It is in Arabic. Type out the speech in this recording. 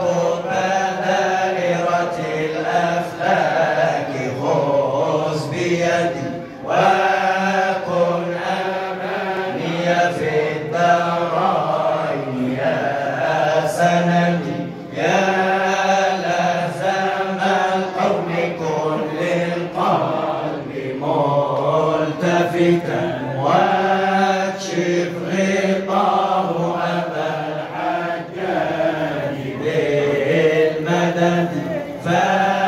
قرب دائرة الأفلاك خذ بيدي وكن أماني في الدارين يا سندي. يا لزم القوم كن للقلب ملتفتا وأكشف غطاه fast.